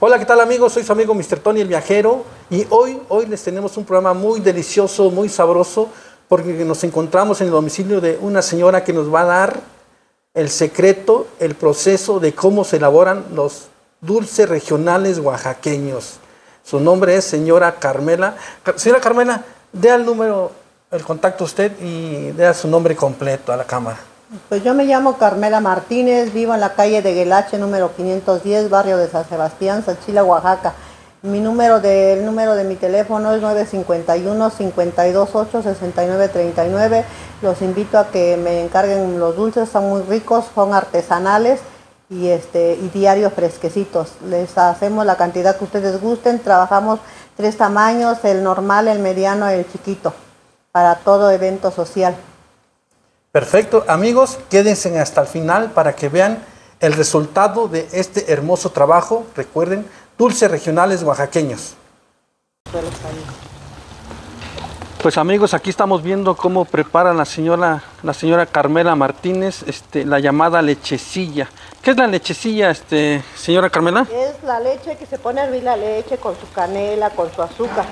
Hola, ¿qué tal amigos? Soy su amigo Mr. Tony el Viajero y hoy, hoy les tenemos un programa muy delicioso, muy sabroso, porque nos encontramos en el domicilio de una señora que nos va a dar el secreto, el proceso de cómo se elaboran los dulces regionales oaxaqueños. Su nombre es señora Carmela. Señora Carmela, dé el número, el contacto a usted y dé su nombre completo a la cámara. Pues yo me llamo Carmela Martínez, vivo en la calle de Guelache, número 510, barrio de San Sebastián, Sachila, Oaxaca. Mi número de, el número de mi teléfono es 951-528-6939. Los invito a que me encarguen los dulces, son muy ricos, son artesanales y, este, y diarios fresquecitos. Les hacemos la cantidad que ustedes gusten, trabajamos tres tamaños, el normal, el mediano y el chiquito, para todo evento social. Perfecto, amigos, quédense hasta el final para que vean el resultado de este hermoso trabajo. Recuerden, dulces regionales oaxaqueños. Pues amigos, aquí estamos viendo cómo prepara la señora, la señora Carmela Martínez este, la llamada lechecilla. ¿Qué es la lechecilla, este, señora Carmela? Es la leche que se pone a hervir la leche con su canela, con su azúcar.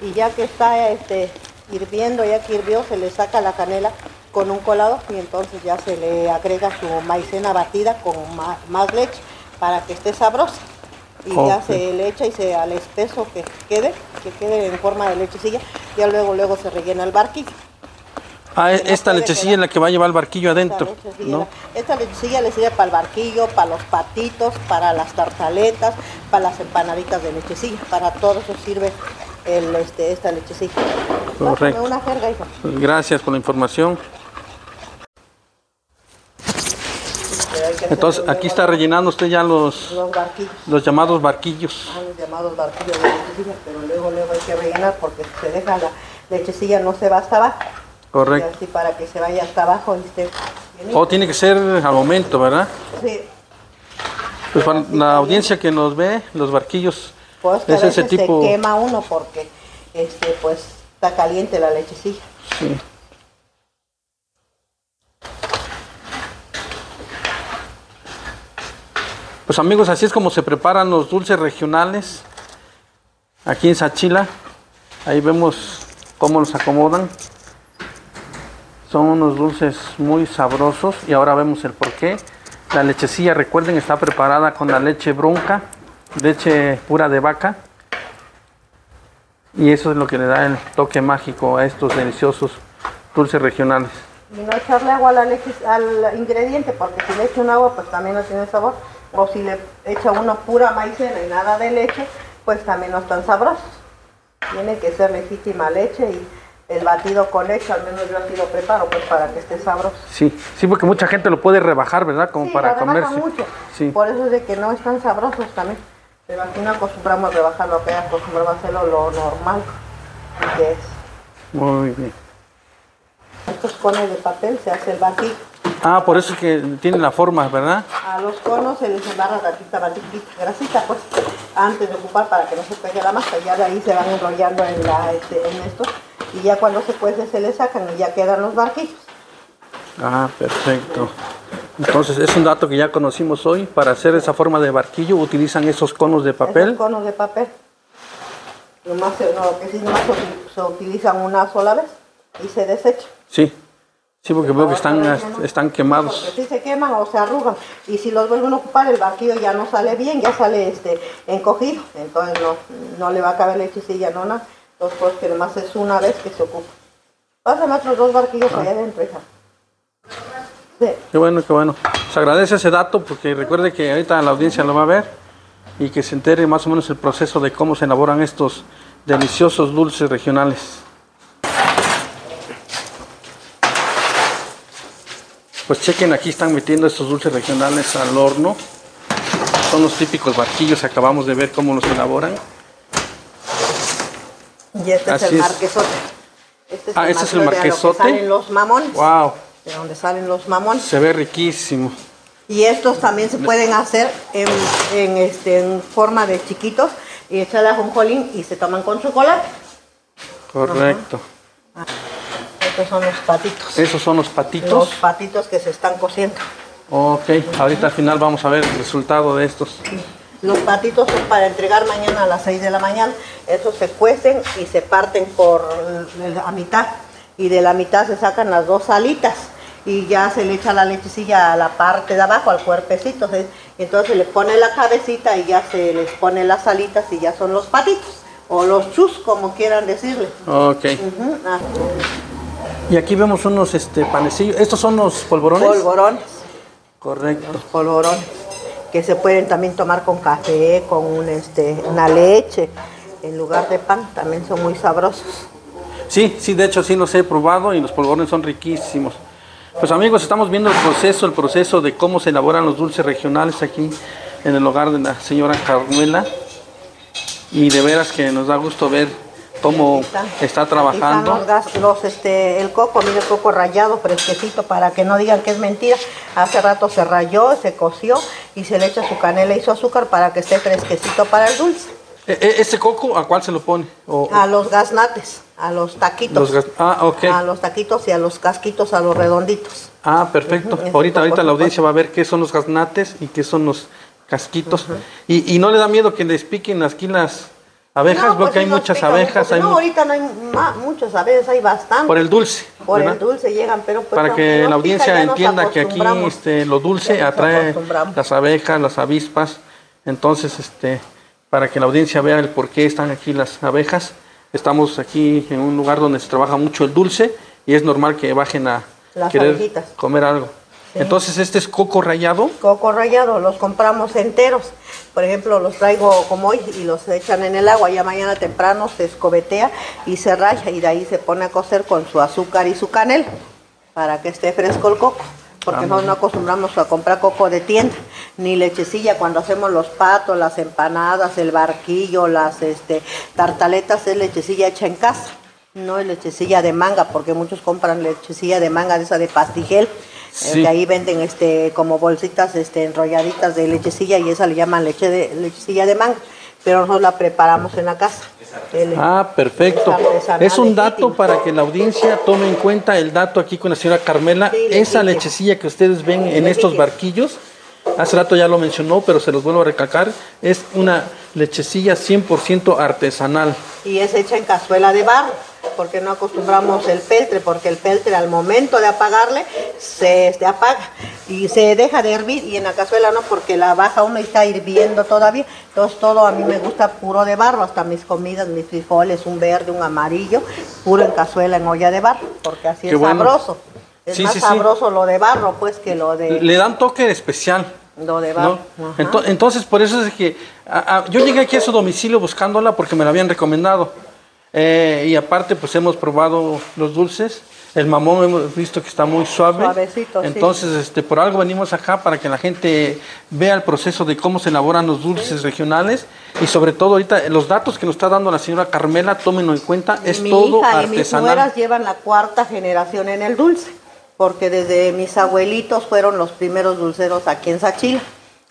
Y ya que está este, hirviendo, ya que hirvió, se le saca la canela con un colado y entonces ya se le agrega su maicena batida con más, leche para que esté sabrosa. Y ya se le echa y se al espeso que quede, que quede en forma de lechecilla, ya luego luego se rellena el barquillo. Ah, esta lechecilla es la que va a llevar el barquillo adentro. Esta lechecilla, le sirve para el barquillo, para los patitos, para las tartaletas, para las empanaditas de lechecilla, para todo eso sirve el, este, esta lechecilla. Correcto. Una Gracias por la información. Entonces, aquí está rellenando usted ya los, los, llamados barquillos. Ah, los llamados barquillos de lechecilla, pero luego, luego hay que rellenar porque si se deja la lechecilla no se va hasta abajo. Correcto. así para que se vaya hasta abajo y esté O tiene que ser al momento, ¿verdad? Sí. Pues para la audiencia que nos ve, los barquillos pues es ese tipo... se quema uno porque este, pues está caliente la lechecilla. Sí. Pues amigos, así es como se preparan los dulces regionales aquí en Sachila. Ahí vemos cómo los acomodan. Son unos dulces muy sabrosos y ahora vemos el porqué. La lechecilla, recuerden, está preparada con la leche bronca, leche pura de vaca. Y eso es lo que le da el toque mágico a estos deliciosos dulces regionales. Y no echarle agua al ingrediente, porque si le echa un agua, pues también no tiene sabor o si le echa uno pura maicena y nada de leche, pues también no están sabrosos. Tiene que ser legítima leche y el batido con leche, al menos yo así lo preparo, pues para que esté sabroso. Sí, sí, porque mucha gente lo puede rebajar, ¿verdad? Como para comerse. mucho. Sí. Por eso es de que no están sabrosos también. Pero aquí no acostumbramos a rebajarlo, acá acostumbramos a hacerlo lo normal que es. Muy bien. Estos cones de papel se hace el batido. Ah, por eso es que tiene la forma, ¿verdad? A los conos se les embarra ratita, grasita, pues, antes de ocupar para que no se pegue la masa. Ya de ahí se van enrollando en, la, este, en esto. Y ya cuando se cuece se le sacan y ya quedan los barquillos. Ah, perfecto. Entonces, es un dato que ya conocimos hoy. Para hacer esa forma de barquillo utilizan esos conos de papel. Esos conos de papel. Nomás, no, que si nomás se utilizan una sola vez y se desecha. Sí. Sí, porque veo que están, están quemados. Porque si se queman o se arrugan. Y si los vuelven a ocupar, el barquillo ya no sale bien, ya sale este encogido. Entonces no, no le va a caber lechecilla, no nada. Entonces pues que nomás es una vez que se ocupa. Pásame otros dos barquillos allá adentro, hija. Qué bueno, qué bueno. Se agradece ese dato porque recuerde que ahorita la audiencia lo va a ver y que se entere más o menos el proceso de cómo se elaboran estos deliciosos dulces regionales. Pues chequen, aquí están metiendo estos dulces regionales al horno. Son los típicos barquillos, acabamos de ver cómo los elaboran. Y este es el marquesote. Este es ah, este es el marquesote. De salen los mamones. Wow. De donde salen los mamones. Se ve riquísimo. Y estos también se pueden hacer en, este, en forma de chiquitos y echarle a jolín y se toman con chocolate. Correcto. Estos son los patitos. ¿Esos son los patitos? Los patitos que se están cociendo. Ok, ahorita al final vamos a ver el resultado de estos. Los patitos son para entregar mañana a las 6 de la mañana. Esos se cuecen y se parten por la mitad. Y de la mitad se sacan las dos alitas y ya se le echa la lechecilla a la parte de abajo, al cuerpecito. Entonces se le pone la cabecita y ya se les pone las alitas y ya son los patitos. O los chus, como quieran decirle. Ok. Y aquí vemos unos este, panecillos. ¿Estos son los polvorones? Polvorones. Correcto. Los polvorones. Que se pueden también tomar con café, con un, este, una leche. En lugar de pan, también son muy sabrosos. Sí, sí, de hecho sí los he probado y los polvorones son riquísimos. Pues amigos, estamos viendo el proceso, el proceso de cómo se elaboran los dulces regionales aquí en el hogar de la señora Carmela. Y de veras que nos da gusto ver cómo está trabajando. Los, este, el coco, mire el coco rayado, fresquecito, para que no digan que es mentira. Hace rato se rayó, se coció y se le echa su canela y su azúcar para que esté fresquecito para el dulce. ¿E, e, ¿Ese coco a cuál se lo pone? a los gaznates, a los taquitos. ah. A los taquitos y a los casquitos, a los redonditos. Ah, perfecto. ahorita ahorita la audiencia va a ver qué son los gaznates y qué son los casquitos. y, y, no le da miedo que les piquen aquí las abejas? porque pues hay muchas abejas. no, ahorita no hay muchas abejas, hay bastante. Por el dulce. Por el dulce llegan, pero... Pues Para que la audiencia entienda que aquí este, lo dulce atrae las abejas, las avispas. Entonces, este para que la audiencia vea el por qué están aquí las abejas. Estamos aquí en un lugar donde se trabaja mucho el dulce y es normal que bajen a querer comer algo. Entonces, ¿este es coco rallado? Coco rallado, los compramos enteros. Por ejemplo, los traigo como hoy y los echan en el agua. Ya mañana temprano se escobetea y se raya y de ahí se pone a cocer con su azúcar y su canela para que esté fresco el coco porque nosotros no acostumbramos a comprar coco de tienda, ni lechecilla cuando hacemos los patos, las empanadas, el barquillo, las este, tartaletas, es lechecilla hecha en casa, no es lechecilla de manga, porque muchos compran lechecilla de manga de esa de pastigel, eh, que ahí venden este, como bolsitas este, enrolladitas de lechecilla y esa le llaman leche de, lechecilla de manga, pero nosotros la preparamos en la casa. Ah, perfecto. Es un dato para que la audiencia tome en cuenta el dato aquí con la señora Carmela. Esa lechecilla que ustedes ven en estos barquillos, hace rato ya lo mencionó, pero se los vuelvo a recalcar, es una lechecilla 100% artesanal. Y es hecha en cazuela de barro porque no acostumbramos el peltre, porque el peltre al momento de apagarle se, apaga y se deja de hervir y en la cazuela no, porque la baja uno está hirviendo todavía. Entonces todo a mí me gusta puro de barro, hasta mis comidas, mis frijoles, un verde, un amarillo, puro en cazuela, en olla de barro, porque así es sabroso. Es más sabroso lo de barro, pues, que lo de... Le dan toque especial. Lo de barro. Entonces, por eso es que yo llegué aquí a su domicilio buscándola porque me la habían recomendado. Eh, y aparte, pues hemos probado los dulces. El mamón hemos visto que está muy suave. Suavecito, Entonces, este, por algo venimos acá para que la gente vea el proceso de cómo se elaboran los dulces regionales y sobre todo ahorita los datos que nos está dando la señora Carmela, tómenlo en cuenta, es Mi todo hija artesanal. Y mis nueras llevan la cuarta generación en el dulce, porque desde mis abuelitos fueron los primeros dulceros aquí en Sachila.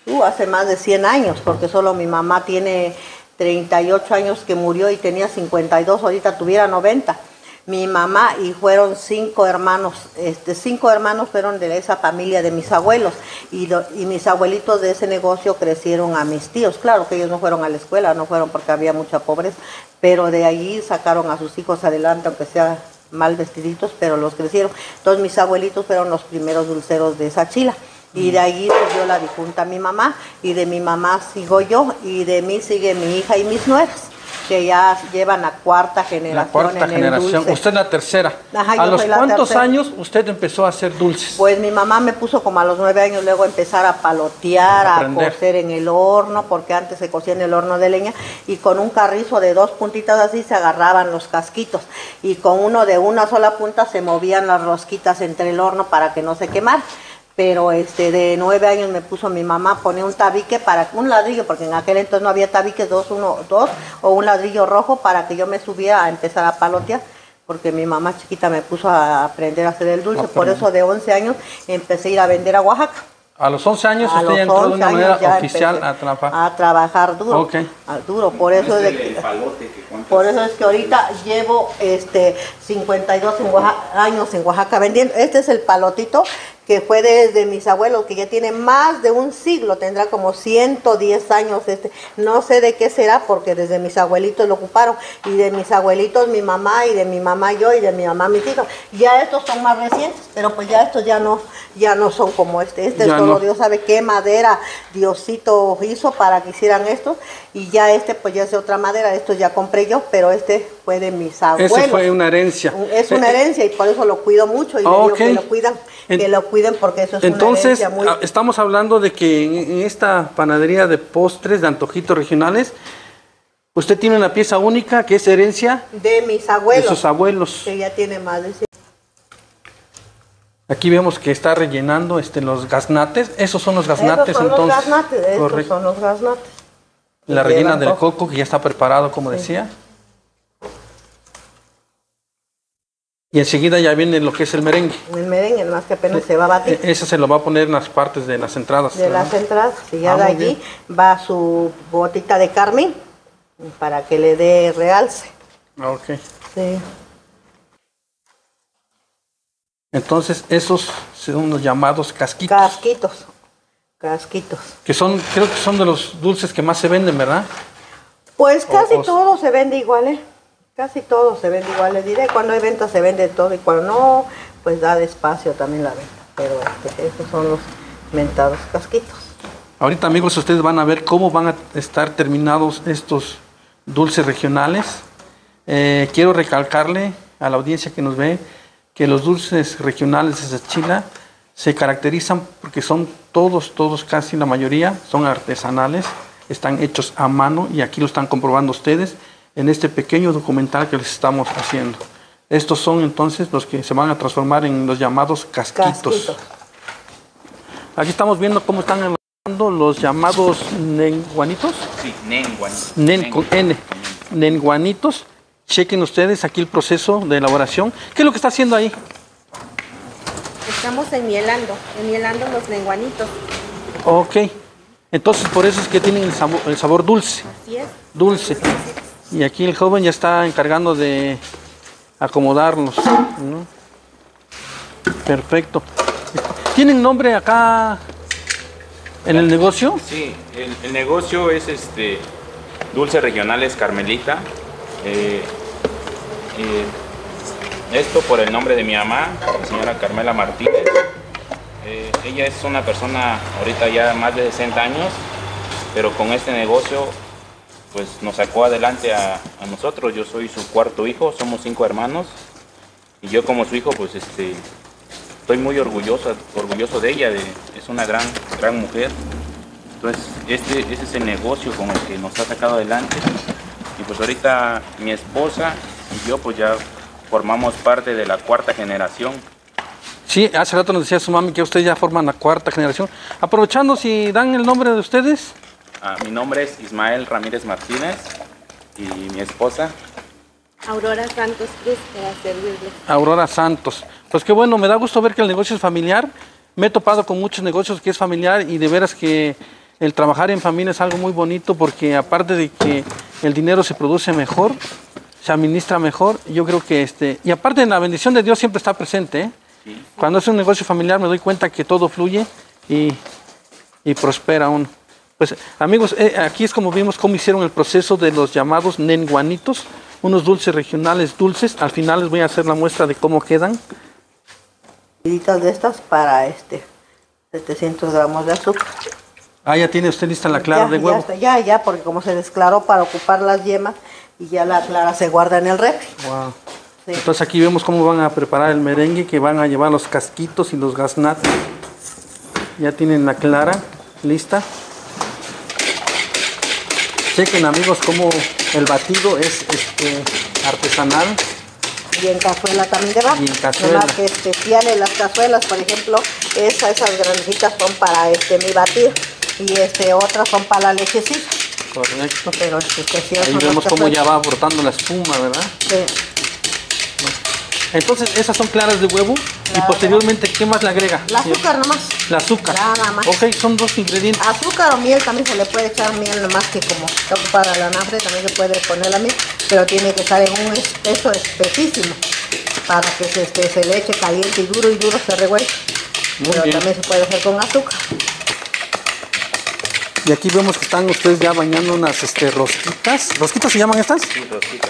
Uh, hace más de 100 años, porque solo mi mamá tiene 38 años que murió y tenía 52, ahorita tuviera 90. Mi mamá y fueron cinco hermanos, este, cinco hermanos fueron de esa familia de mis abuelos y, y mis abuelitos de ese negocio crecieron a mis tíos. Claro que ellos no fueron a la escuela, no fueron porque había mucha pobreza, pero de allí sacaron a sus hijos adelante, aunque sea mal vestiditos, pero los crecieron. Entonces mis abuelitos fueron los primeros dulceros de esa chila. Y de ahí yo la difunta mi mamá, y de mi mamá sigo yo, y de mí sigue mi hija y mis nueras, que ya llevan la cuarta generación. La cuarta generación, usted es la tercera. ¿A los cuántos años usted empezó a hacer dulces? Pues mi mamá me puso como a los nueve años luego empezar a palotear, a, a cocer en el horno, porque antes se cocía en el horno de leña, y con un carrizo de dos puntitas así se agarraban los casquitos, y con uno de una sola punta se movían las rosquitas entre el horno para que no se quemara pero este de nueve años me puso mi mamá poner un tabique para un ladrillo, porque en aquel entonces no había tabiques, dos, uno, dos, o un ladrillo rojo para que yo me subiera a empezar a palotear, porque mi mamá chiquita me puso a aprender a hacer el dulce, por eso de 11 años empecé a ir a vender a Oaxaca. A los 11 años usted ya entró de una manera oficial a trabajar. A trabajar duro. duro. Por eso, es de, por eso es que ahorita llevo este 52 años en Oaxaca vendiendo. Este es el palotito que fue desde mis abuelos, que ya tiene más de un siglo, tendrá como 110 años este. No sé de qué será, porque desde mis abuelitos lo ocuparon, y de mis abuelitos mi mamá, y de mi mamá yo, y de mi mamá mis hijos. Ya estos son más recientes, pero pues ya estos ya no, ya no son como este. Este solo Dios sabe qué madera Diosito hizo para que hicieran esto, y ya este pues ya es de otra madera, esto ya compré yo, pero este fue de mis abuelos. Ese fue una herencia. Es una herencia y por eso lo cuido mucho y le digo que lo cuidan, que lo cuiden porque eso es Entonces, una herencia muy... Ah, estamos hablando de que en, esta panadería de postres, de antojitos regionales, usted tiene una pieza única que es herencia de mis abuelos. De sus abuelos. Que ya tiene más de Aquí vemos que está rellenando este, los gaznates. Esos son los gaznates, esos son entonces. Los gaznates, esos son los gaznates. La rellena del coco que ya está preparado, como decía. Y enseguida ya viene lo que es el merengue. El merengue, más que apenas se va a batir. E-, Eso se lo va a poner en las partes de las entradas. De las entradas, y ya ah, de allí va su botita de carmín para que le dé realce. Ah, ok. Sí. Entonces, esos son los llamados casquitos. Casquitos. Casquitos. Que son, creo que son de los dulces que más se venden, ¿verdad? Pues casi todo se vende igual, ¿eh? Casi todo se vende igual, les diré, cuando hay venta se vende todo y cuando no, pues da despacio también la venta. Pero este, esos son los mentados casquitos. Ahorita amigos, ustedes van a ver cómo van a estar terminados estos dulces regionales. Eh, quiero recalcarle a la audiencia que nos ve que los dulces regionales de Chile se caracterizan porque son todos, todos, casi la mayoría, son artesanales, están hechos a mano y aquí lo están comprobando ustedes en este pequeño documental que les estamos haciendo. Estos son entonces los que se van a transformar en los llamados casquitos. Aquí estamos viendo cómo están elaborando los llamados nenguanitos. Sí, nenguanitos. Nen, con N. Nenguanitos. Chequen ustedes aquí el proceso de elaboración. ¿Qué es lo que está haciendo ahí? Estamos enmielando, enmielando los nenguanitos. Ok. Entonces por eso es que tienen el sabor, el sabor dulce. Así es. Dulce. Y aquí el joven ya está encargando de acomodarlos. Perfecto. ¿Tienen nombre acá en el negocio? Sí, el, negocio es este Dulces Regionales Carmelita. Eh, eh, esto por el nombre de mi mamá, la señora Carmela Martínez. Eh, ella es una persona ahorita ya más de 60 años, pero con este negocio pues nos sacó adelante a, nosotros. Yo soy su cuarto hijo, somos cinco hermanos y yo como su hijo pues este estoy muy orgulloso, orgulloso de ella, es una gran, gran mujer. Entonces este, ese es el negocio con el que nos ha sacado adelante y pues ahorita mi esposa y yo pues ya formamos parte de la cuarta generación. Sí, hace rato nos decía su mami que ustedes ya forman la cuarta generación. Aprovechando, si dan el nombre de ustedes. Ah, mi nombre es Ismael Ramírez Martínez y mi esposa. Aurora Santos Cruz, para servirle. Aurora Santos. Pues qué bueno, me da gusto ver que el negocio es familiar. Me he topado con muchos negocios que es familiar y de veras que el trabajar en familia es algo muy bonito porque aparte de que el dinero se produce mejor, se administra mejor, yo creo que este, y aparte la bendición de Dios siempre está presente. ¿eh? Cuando es un negocio familiar me doy cuenta que todo fluye y, y prospera uno. Pues amigos, eh, aquí es como vimos cómo hicieron el proceso de los llamados nenguanitos, unos dulces regionales dulces. Al final les voy a hacer la muestra de cómo quedan. de estas para este 700 gramos de azúcar. Ah, ya tiene usted lista la clara de huevo. Ya, ya, ya, porque como se desclaró para ocupar las yemas y ya la clara se guarda en el refri. Wow. Entonces aquí vemos cómo van a preparar el merengue, que van a llevar los casquitos y los gaznates. Ya tienen la clara lista. Chequen amigos cómo el batido es este, artesanal. Y en cazuela también de Y en cazuela. que especiales las cazuelas, por ejemplo, esas, esas grandecitas son para este mi batido y este otras son para la lechecita. Correcto. Pero Ahí vemos cómo ya va brotando la espuma, ¿verdad? Sí. Entonces, esas son claras de huevo y posteriormente, ¿qué más le agrega? El azúcar nomás. El azúcar. Nada más. Ok, son dos ingredientes. Azúcar o miel también se le puede echar miel, nomás que como está ocupada la nafre también se puede poner la miel, pero tiene que estar en un espeso espesísimo para que se, este, se le eche caliente y duro y duro se revuelve. Muy pero bien. también se puede hacer con azúcar. Y aquí vemos que están ustedes ya bañando unas este, rosquitas. ¿Rosquitas se llaman estas? Sí, rosquita.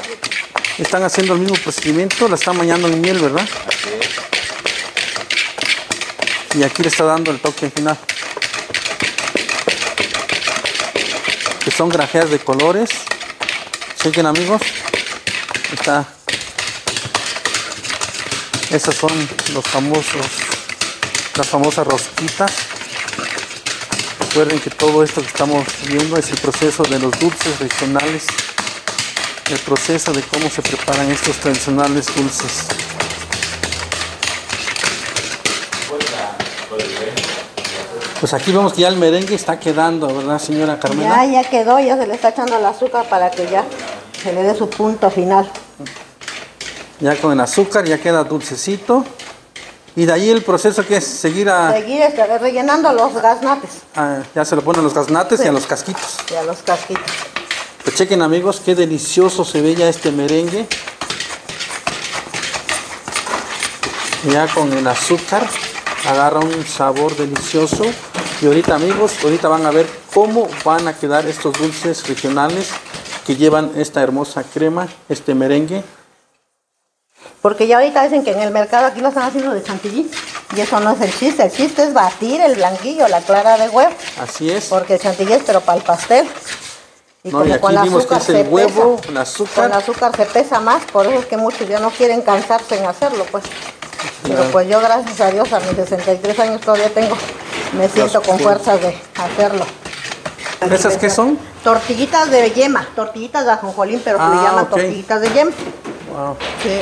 Están haciendo el mismo procedimiento, la están bañando en miel, ¿verdad? Así es. Y aquí le está dando el toque final. Que son grajeas de colores. Chequen amigos. Está. Esas son los famosos, las famosas rosquitas. Recuerden que todo esto que estamos viendo es el proceso de los dulces regionales. El proceso de cómo se preparan estos tradicionales dulces. Pues aquí vemos que ya el merengue está quedando, ¿verdad, señora Carmela? Ya, ya quedó, ya se le está echando el azúcar para que ya se le dé su punto final. Ya con el azúcar ya queda dulcecito. Y de ahí el proceso que es seguir a... Seguir este, rellenando los gaznates a- ya se lo ponen los gaznates y a los casquitos. y a los casquitos. Pues chequen amigos, qué delicioso se ve ya este merengue. Ya con el azúcar agarra un sabor delicioso. Y ahorita amigos, ahorita van a ver cómo van a quedar estos dulces regionales que llevan esta hermosa crema, este merengue. Porque ya ahorita dicen que en el mercado aquí lo están haciendo de chantilly. Y eso no es el chiste. El chiste es batir el blanquillo, la clara de huevo. Así es. Porque el chantilly es pero para el pastel. Y No, y aquí vimos que es el se huevo, pesa. el azúcar. Con el azúcar se pesa más, por eso es que muchos ya no quieren cansarse en hacerlo, pues. Pero pues yo gracias a Dios a mis 63 años todavía tengo, me siento con fuerzas de hacerlo. ¿Esas qué son? Tortillitas de yema, tortillitas de ajonjolín, pero Ah, le llaman ok. tortillitas de yema. Wow. Sí.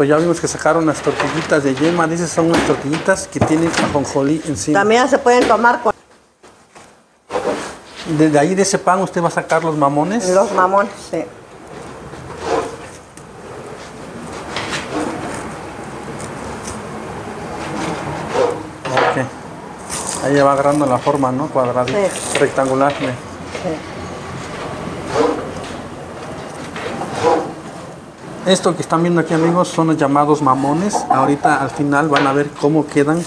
Pues ya vimos que sacaron las tortillitas de yema. Dice son unas tortillitas que tienen ajonjolí encima. También se pueden tomar con Desde ahí de ese pan usted va a sacar los mamones. los mamones. Sí. Ok. Ahí va agarrando la forma, ¿no? Cuadradita, Sí. rectangular. ve. sí. Esto que están viendo aquí, amigos, son los llamados mamones. Ahorita al final van a ver cómo quedan.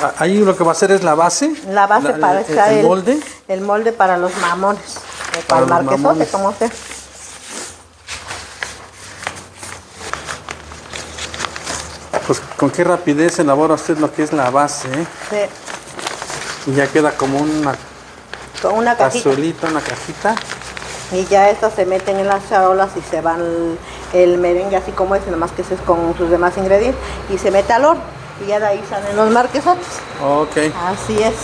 Ah, Ahí lo que va a hacer es la base. La base para el, el molde. el molde para los mamones. O Para para, el marquesote, como sea. Pues con qué rapidez elabora usted lo que es la base. ¿eh? Sí. Y ya queda como una Con una cajita. cazuelita, una cajita. Y ya estas se meten en las charolas y se van el, el merengue así como es, nada más que ese es con sus demás ingredientes. Y se mete al horno. Y ya de ahí salen los marquesotes. Ok. Así es.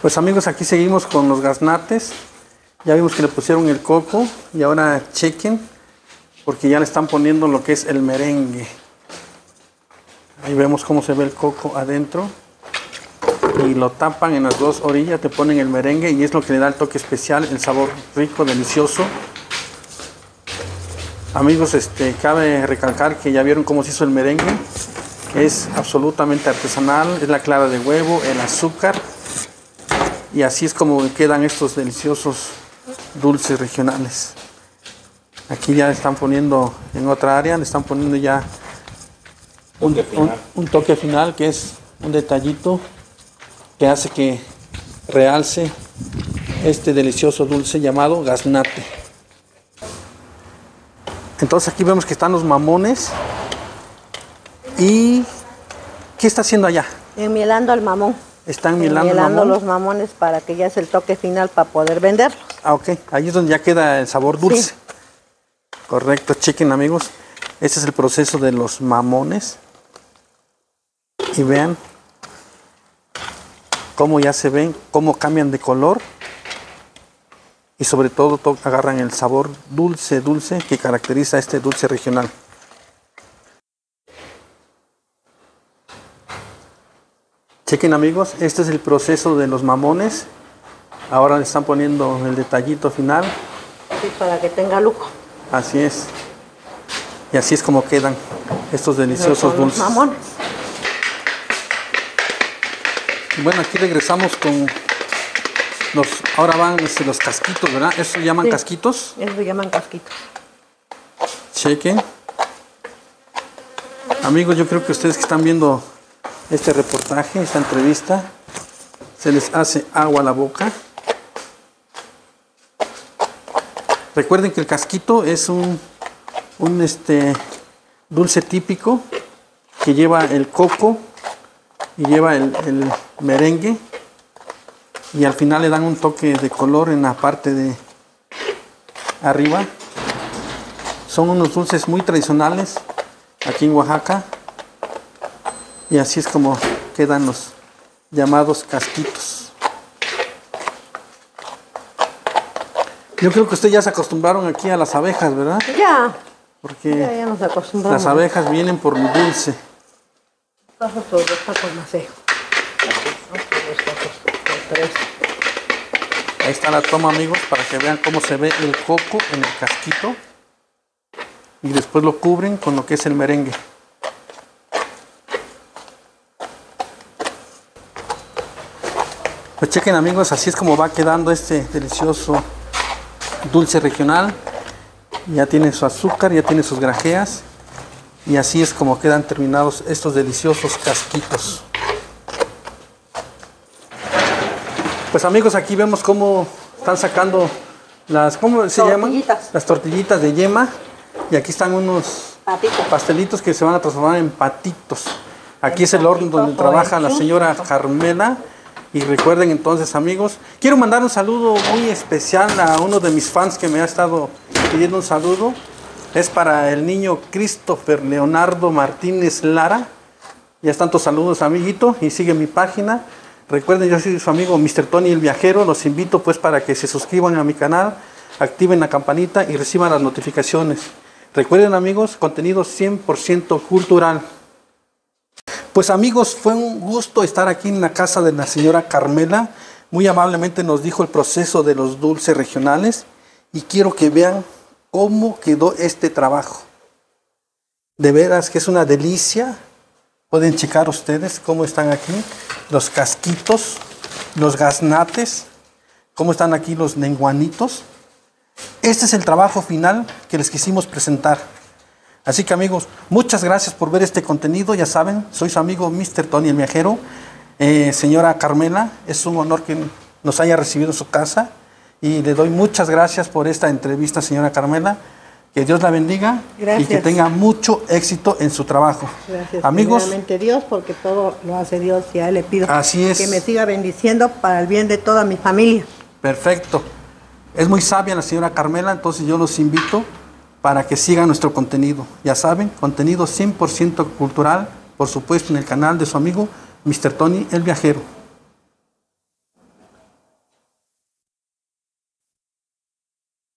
Pues amigos, aquí seguimos con los gaznates. Ya vimos que le pusieron el coco y ahora chequen porque ya le están poniendo lo que es el merengue. Ahí vemos cómo se ve el coco adentro. Y lo tapan en las dos orillas, te ponen el merengue y es lo que le da el toque especial, el sabor rico, delicioso. Amigos, este, cabe recalcar que ya vieron cómo se hizo el merengue. Es absolutamente artesanal, es la clara de huevo, el azúcar, y así es como quedan estos deliciosos dulces regionales. Aquí ya le están poniendo en otra área, le están poniendo ya un, un toque final que es un detallito que hace que realce este delicioso dulce llamado gaznate. Entonces aquí vemos que están los mamones y ¿qué está haciendo allá? Enmielando al mamón. Están mielando el Enmielando mamón. los mamones para que ya es el toque final para poder venderlos. Ah, ok. Ahí es donde ya queda el sabor dulce. Sí. Correcto. Chequen, amigos. Este es el proceso de los mamones. Y vean cómo ya se ven, cómo cambian de color. Y sobre todo to- agarran el sabor dulce, dulce que caracteriza a este dulce regional. Chequen amigos, este es el proceso de los mamones. Ahora le están poniendo el detallito final. Sí, para que tenga lujo. Así es. Y así es como quedan estos deliciosos los dulces. mamones. Bueno, aquí regresamos con los. Ahora van este, los casquitos, ¿verdad? ¿Eso llaman Sí. casquitos? Eso se llaman casquitos. Chequen. Amigos, yo creo que ustedes que están viendo este reportaje, esta entrevista, se les hace agua a la boca. Recuerden que el casquito es un, un este, dulce típico que lleva el coco y lleva el, el merengue y al final le dan un toque de color en la parte de arriba. Son unos dulces muy tradicionales aquí en Oaxaca y así es como quedan los llamados casquitos. Yo creo que ustedes ya se acostumbraron aquí a las abejas, ¿verdad? Ya. Porque las abejas vienen por dulce. Paso Ahí está la toma amigos para que vean cómo se ve el coco en el casquito. Y después lo cubren con lo que es el merengue. Pues chequen amigos, así es como va quedando este delicioso dulce regional. Ya tiene su azúcar, ya tiene sus grajeas. Y así es como quedan terminados estos deliciosos casquitos. Pues amigos, aquí vemos cómo están sacando las, ¿cómo se llaman? Tortillitas. Las tortillitas de yema. Y aquí están unos Patito. pastelitos que se van a transformar en patitos. Aquí es el horno donde trabaja la señora Carmela. Y recuerden entonces, amigos, quiero mandar un saludo muy especial a uno de mis fans que me ha estado pidiendo un saludo. Es para el niño Christopher Leonardo Martínez Lara. Ya están tus saludos, amiguito, y sigue mi página. Recuerden, yo soy su amigo Mr. Tony el Viajero. Los invito pues para que se suscriban a mi canal, activen la campanita y reciban las notificaciones. Recuerden, amigos, contenido 100% cultural. Pues amigos, fue un gusto estar aquí en la casa de la señora Carmela. Muy amablemente nos dijo el proceso de los dulces regionales y quiero que vean cómo quedó este trabajo. De veras que es una delicia. Pueden checar ustedes cómo están aquí los casquitos, los gaznates, cómo están aquí los lenguanitos. Este es el trabajo final que les quisimos presentar. Así que amigos, muchas gracias por ver este contenido. Ya saben, soy su amigo Mr. Tony el Viajero. Eh, señora Carmela, es un honor que nos haya recibido en su casa y le doy muchas gracias por esta entrevista, señora Carmela. Que Dios la bendiga y que tenga mucho éxito en su trabajo. Gracias. Amigos, Dios, porque todo lo hace Dios y a Él le pido Así es. que me siga bendiciendo para el bien de toda mi familia. Perfecto. Es muy sabia la señora Carmela, entonces yo los invito para que sigan nuestro contenido. Ya saben, contenido 100% cultural, por supuesto, en el canal de su amigo Mr. Tony el Viajero.